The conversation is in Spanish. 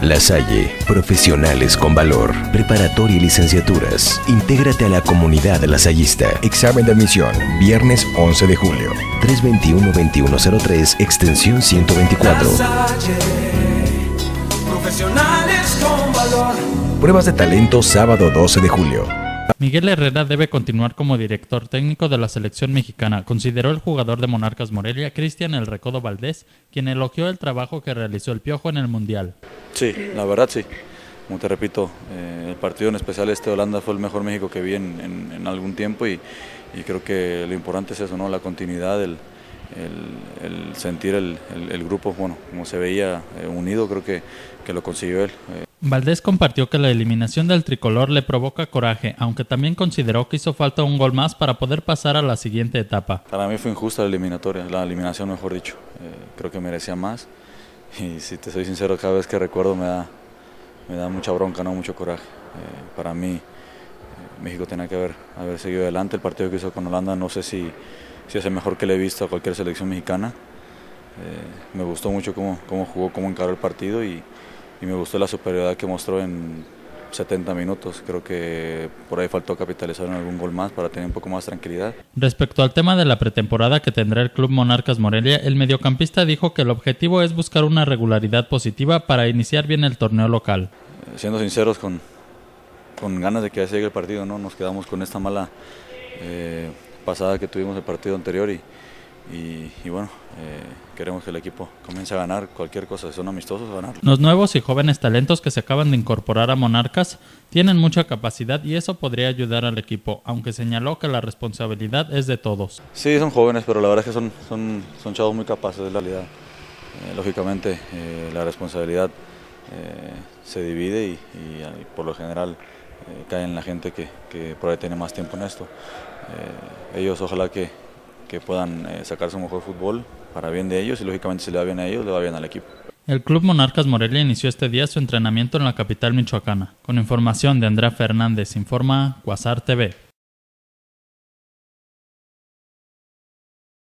La Salle, profesionales con valor, preparatoria y licenciaturas. Intégrate a la comunidad lasallista. Examen de admisión, viernes 11 de julio. 321-2103, extensión 124. profesionales con valor. Pruebas de talento sábado 12 de julio. Miguel Herrera debe continuar como director técnico de la selección mexicana, consideró el jugador de Monarcas Morelia, Cristian El Recodo Valdés, quien elogió el trabajo que realizó el Piojo en el Mundial. Sí, la verdad sí. Como te repito, eh, el partido en especial este de Holanda fue el mejor México que vi en, algún tiempo y, creo que lo importante es eso, ¿no? la continuidad, el, sentir el, grupo, bueno, como se veía eh, unido, creo que, que lo consiguió él. Eh, Valdés compartió que la eliminación del tricolor le provoca coraje, aunque también consideró que hizo falta un gol más para poder pasar a la siguiente etapa. Para mí fue injusta la eliminatoria, la eliminación mejor dicho. Eh, creo que merecía más y si te soy sincero, cada vez que recuerdo me da, me da mucha bronca, no mucho coraje. Eh, para mí eh, México tenía que haber, haber seguido adelante. El partido que hizo con Holanda no sé si, si es el mejor que le he visto a cualquier selección mexicana. Me gustó mucho cómo, cómo jugó, cómo encaró el partido y y me gustó la superioridad que mostró en 70 minutos. Creo que por ahí faltó capitalizar en algún gol más para tener un poco más tranquilidad. Respecto al tema de la pretemporada que tendrá el Club Monarcas Morelia, el mediocampista dijo que el objetivo es buscar una regularidad positiva para iniciar bien el torneo local. Eh, siendo sinceros, con, con ganas de que ya llegue el partido, ¿no? nos quedamos con esta mala eh, pasada que tuvimos el partido anterior y, y, y bueno, eh, queremos que el equipo comience a ganar cualquier cosa, son amistosos, ganar. Los nuevos y jóvenes talentos que se acaban de incorporar a Monarcas tienen mucha capacidad y eso podría ayudar al equipo, aunque señaló que la responsabilidad es de todos. Sí, son jóvenes, pero la verdad es que son, son, son chavos muy capaces, de la realidad. Eh, lógicamente, eh, la responsabilidad eh, se divide y, y, y, por lo general eh, cae en la gente que, que por ahí tiene más tiempo en esto. Eh, ellos ojalá que, que puedan sacar su mejor fútbol, para bien de ellos y lógicamente si le va bien a ellos, le va bien al equipo. El Club Monarcas Morelia inició este día su entrenamiento en la capital michoacana. Con información de Andrea Fernández, informa Guasar TV.